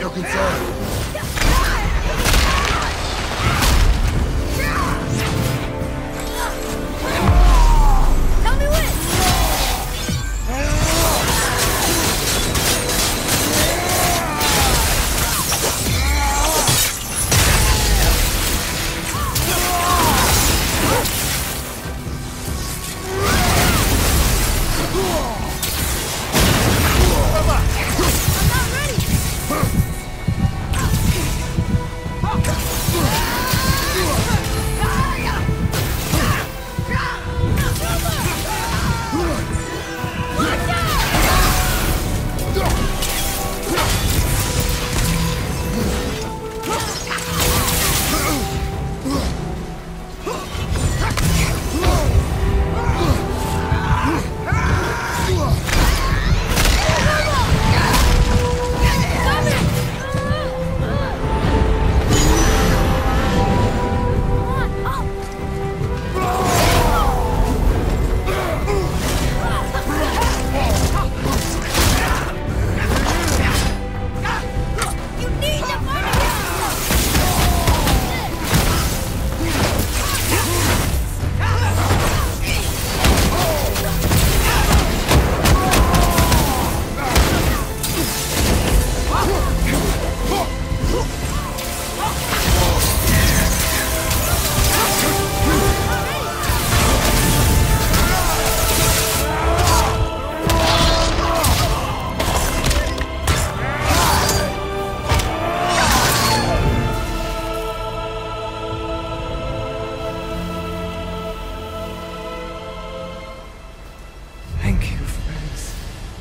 No concern.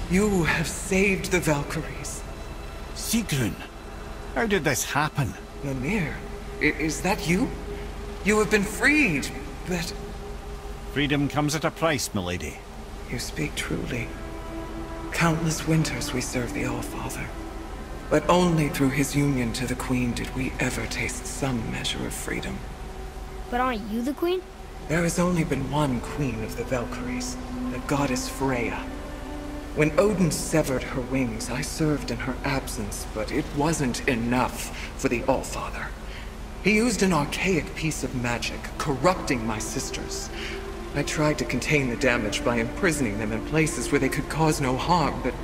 You have saved the Valkyries. Sigrun, how did this happen? Mimir, is that you? You have been freed, but Freedom comes at a price, milady. you speak truly. Countless winters we serve the All-Father. But only through his union to the Queen did we ever taste some measure of freedom. But aren't you the queen? There has only been one queen of the Valkyries, the goddess Freya. When Odin severed her wings, I served in her absence, but it wasn't enough for the Allfather. He used an archaic piece of magic, corrupting my sisters. I tried to contain the damage by imprisoning them in places where they could cause no harm, but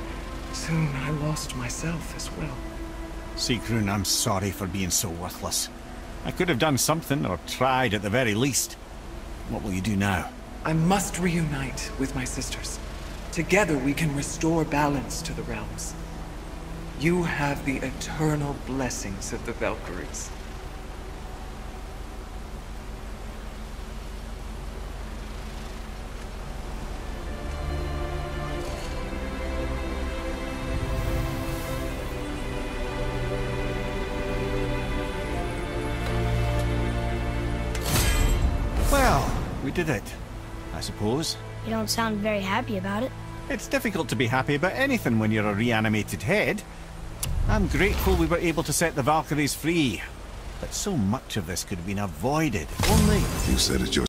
soon I lost myself as well. Sigrun, I'm sorry for being so worthless. I could have done something, or tried at the very least. What will you do now? I must reunite with my sisters. Together we can restore balance to the realms. You have the eternal blessings of the Valkyries. Well, we did it. I suppose. You don't sound very happy about it. It's difficult to be happy about anything when you're a reanimated head. I'm grateful we were able to set the Valkyries free. But so much of this could have been avoided. Only... You said it yourself.